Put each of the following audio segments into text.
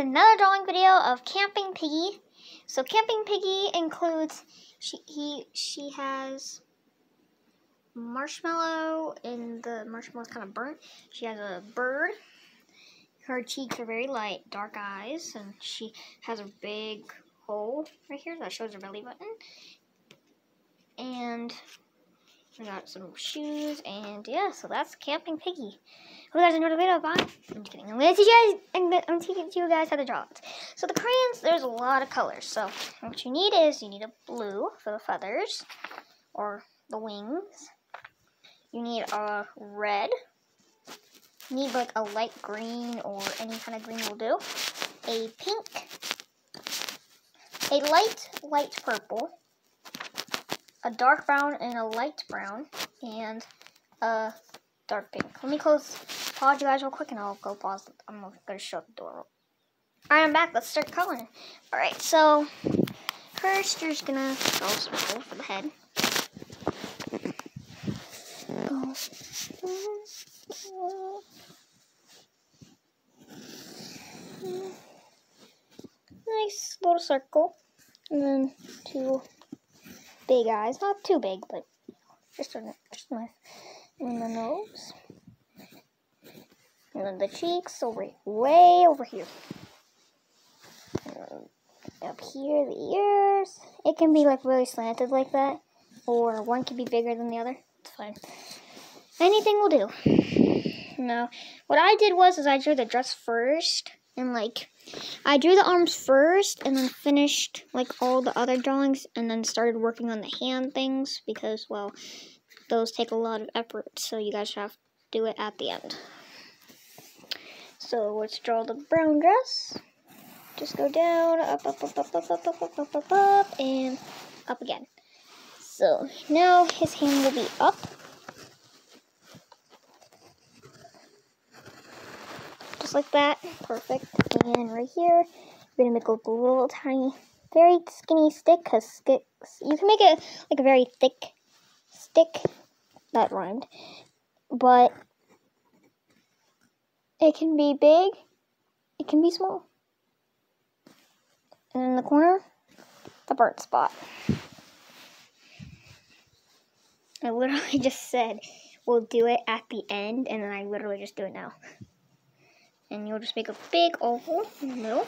another drawing video of Camping Piggy. So Camping Piggy includes she he she has marshmallow and the marshmallow's kind of burnt. She has a bird. Her cheeks are very light, dark eyes, and she has a big hole right here that shows her belly button. And we got some shoes, and yeah, so that's Camping Piggy. Hope you guys enjoyed the video. Bye. I'm just kidding. I'm gonna teach you guys. I'm gonna, I'm you guys how to draw it. So the crayons, there's a lot of colors. So what you need is you need a blue for the feathers or the wings. You need a red. You need like a light green or any kind of green will do. A pink. A light, light purple a dark brown and a light brown, and a dark pink. Let me close, pause you guys real quick, and I'll go pause. I'm gonna shut the door. Alright, I'm back. Let's start coloring. Alright, so first you're just gonna draw some color for the head. Nice little circle, and then two big eyes. Not too big, but just, a, just nice. And the nose. And then the cheeks over way over here. up here, the ears. It can be like really slanted like that. Or one can be bigger than the other. It's fine. Anything will do. Now, what I did was is I drew the dress first and like I drew the arms first and then finished like all the other drawings and then started working on the hand things because well those take a lot of effort so you guys have to do it at the end. So let's draw the brown dress. Just go down, up, up, up, up, up, up, up, up, up, up, up, and up again. So now his hand will be up just like that. Perfect. And right here, we're gonna make a little tiny, very skinny stick, because you can make it like a very thick stick. That rhymed. But it can be big, it can be small. And in the corner, the burnt spot. I literally just said we'll do it at the end, and then I literally just do it now. And you'll just make a big oval in the middle.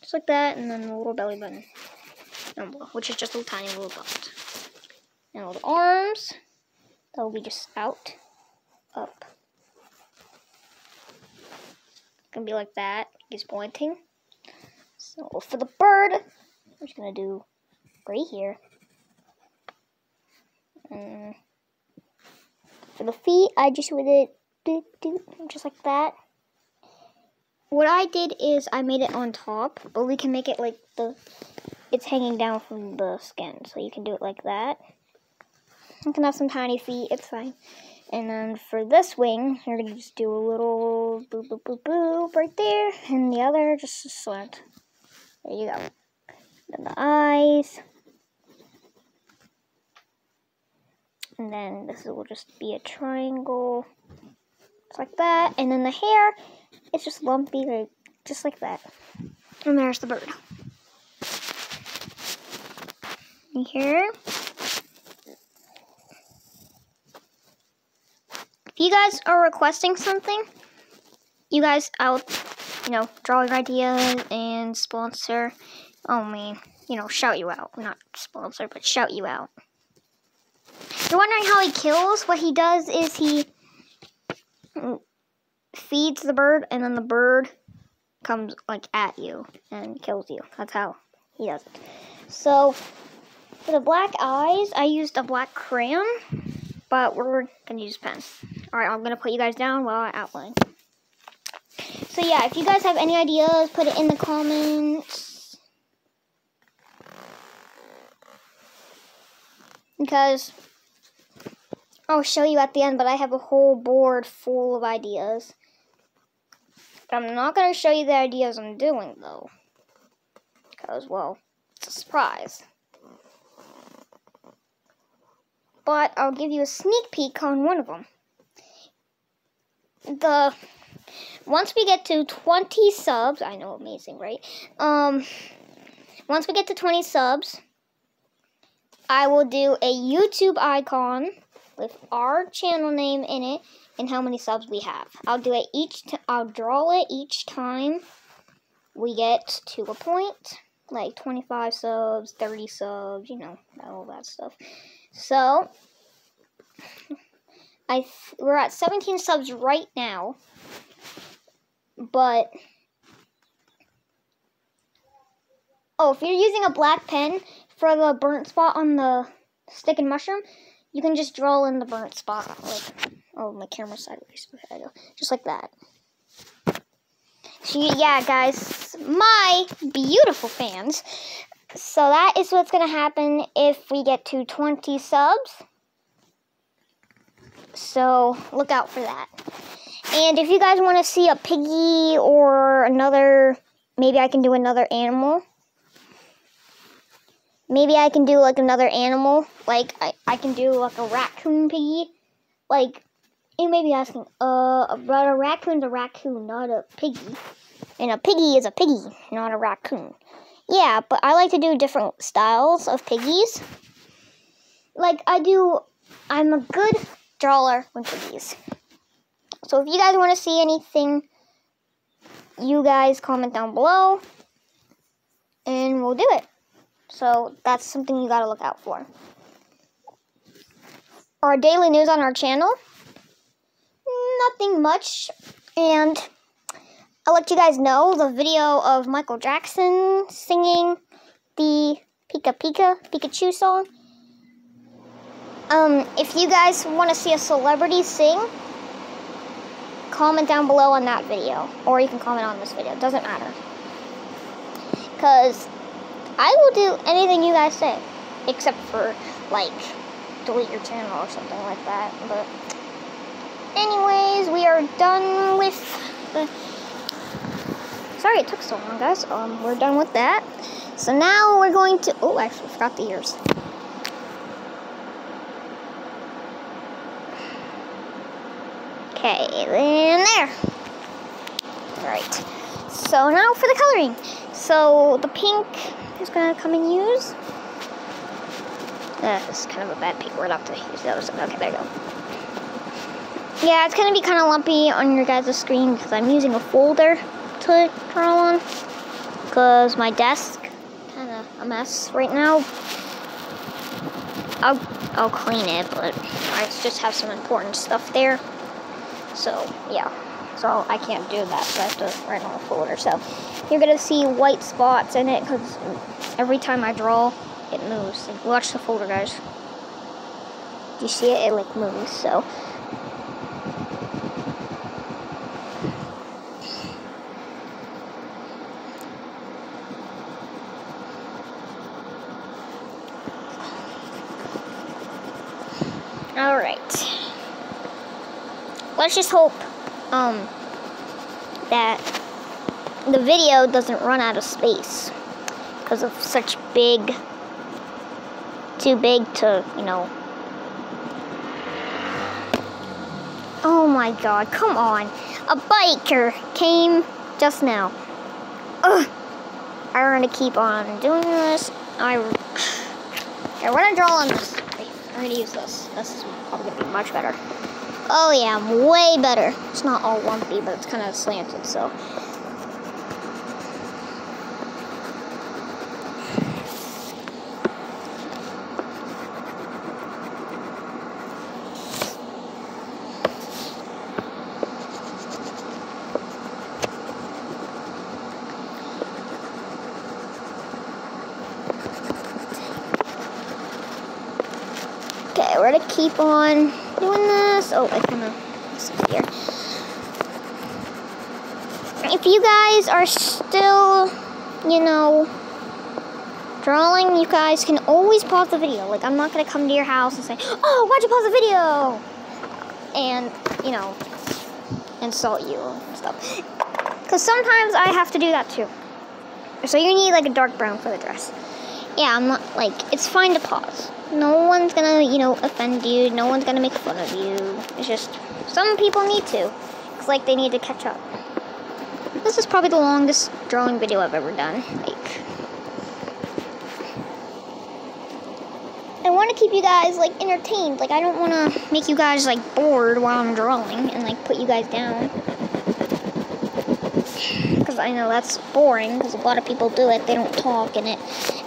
Just like that, and then a little belly button. Which is just a tiny little dot. All the arms, that will be just out, up. It's gonna be like that. He's pointing. So for the bird, I'm just gonna do right here. And for the feet, I just would it do, do, just like that what I did is I made it on top, but we can make it like the, it's hanging down from the skin. So you can do it like that. You can have some tiny feet, it's fine. And then for this wing, you're gonna just do a little boop, boop, boop, boop right there, and the other just a slant. There you go. Then the eyes. And then this will just be a triangle. Just like that. And then the hair, it's just lumpy, like, just like that. And there's the bird. And here. If you guys are requesting something, you guys, I'll, you know, draw your ideas and sponsor. Oh, man, you know, shout you out. Not sponsor, but shout you out. You're wondering how he kills? What he does is he feeds the bird, and then the bird comes like at you and kills you. That's how he does it. So for the black eyes, I used a black crayon, but we're gonna use pen. All right, I'm gonna put you guys down while I outline. So yeah, if you guys have any ideas, put it in the comments. Because I'll show you at the end, but I have a whole board full of ideas. I'm not going to show you the ideas I'm doing, though. Because, well, it's a surprise. But I'll give you a sneak peek on one of them. The once we get to 20 subs, I know, amazing, right? Um, once we get to 20 subs, I will do a YouTube icon with our channel name in it and how many subs we have. I'll do it each. T- I'll draw it each time we get to a point, like 25 subs, 30 subs, you know, all that stuff. So, I we're at 17 subs right now, but oh, if you're using a black pen for the burnt spot on the stick and mushroom, you can just draw in the burnt spot. Like, oh, my camera sideways. Just like that. So, yeah, guys, my beautiful fans. So, that is what's going to happen if we get to 20 subs. So, look out for that. And if you guys want to see a piggy or another, maybe I can do another animal. Maybe I can do like another animal. Like I, I can do like a raccoon piggy. Like you may be asking, uh, but a raccoon's a raccoon, not a piggy. And a piggy is a piggy, not a raccoon. Yeah, but I like to do different styles of piggies. Like I do, I'm a good drawer with piggies. So if you guys want to see anything, you guys comment down below, and we'll do it. So that's something you gotta look out for. Our daily news on our channel. Nothing much. And I'll let you guys know the video of Michael Jackson singing the Pika Pika Pikachu song. Um, if you guys want to see a celebrity sing, comment down below on that video. Or you can comment on this video. It doesn't matter. Because I will do anything you guys say, except for like delete your channel or something like that. But anyways, we are done with the. Sorry it took so long, guys. Um, we're done with that. So now we're going to. Oh, I forgot the ears. Okay, then there. Alright. So now for the coloring. So the pink is going to come and use. Is kind of a bad pink. We're not to use those. Okay, there you go. Yeah, it's to be kind of lumpy on your guys' screen because I'm using a folder to draw on. Because my desk kind of a mess right now. I'll, I'll clean it, but I just have some important stuff there. So, yeah. So I can't do that, so I have to write on a folder. So you're to see white spots in it because every time I draw, it moves. Watch the folder, guys. You see it? It, like, moves, so... Alright. Let's just hope, um, that the video doesn't run out of space because of such big, too big to, you know. Oh my god, come on. A biker came just now. Ugh. I want to keep on doing this. I, I want to draw on this. I'm going to use this. This is probably going to be much better. Oh yeah, I'm way better. It's not all lumpy, but it's kind of slanted, so. Okay, we're gonna keep on Oh, I kind of here. If you guys are still, you know, drawing, you guys can always pause the video. Like, I'm not gonna come to your house and say, "Oh, why'd you pause the video?" And you know, insult you and stuff. Because sometimes I have to do that too. So you need like a dark brown for the dress. Yeah, I'm not like it's fine to pause no one's gonna, you know, offend you. No one's gonna make fun of you. It's just some people need to. looks like they need to catch up. This is probably the longest drawing video I've ever done. Like, I want to keep you guys like entertained. Like, I don't want to make you guys like bored while I'm drawing and like put you guys down. Because I know that's boring. Because a lot of people do it. They don't talk in it.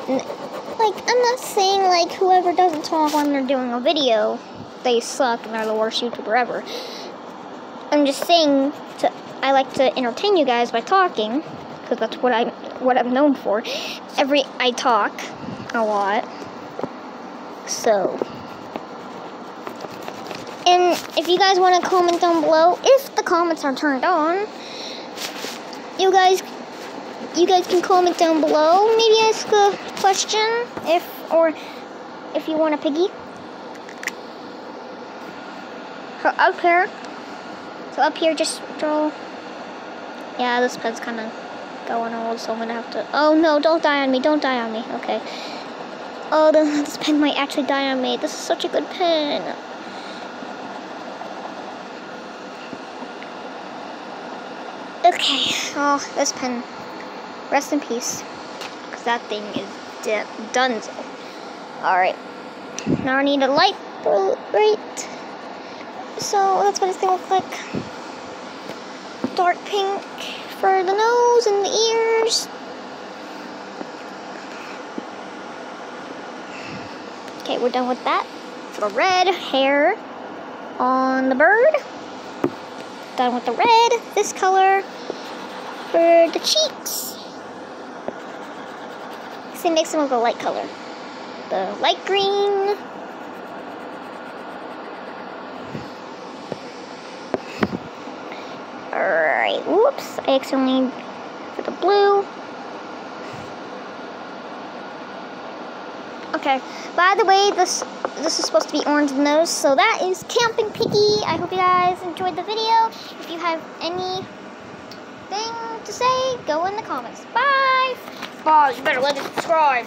Like, I'm not saying like whoever doesn't talk when they're doing a video, they suck and they're the worst YouTuber ever. I'm just saying to I like to entertain you guys by talking because that's what I what I'm known for. Every I talk a lot. So and if you guys want to comment down below if the comments are turned on, you guys you guys can comment down below. Maybe ask a question if or if you want a piggy. So up here so up here, just draw. Yeah, this pen's kind of going old, so I'm gonna have to. Oh no! Don't die on me! Don't die on me! Okay. Oh, this pen might actually die on me. This is such a good pen. Okay. Oh, this pen. Rest in peace. Because that thing is done. All right. Now I need a light right. So that's what it's gonna look like. Dark pink for the nose and the ears. Okay, we're done with that. For the red hair on the bird. Done with the red, this color for the cheeks. Same mix them with a light color. The light green Alright, whoops, I accidentally for the blue. Okay, by the way, this this is supposed to be orange nose, so that is Camping Piggy. I hope you guys enjoyed the video. If you have anything to say, go in the comments. Bye! Bye, you better like and subscribe.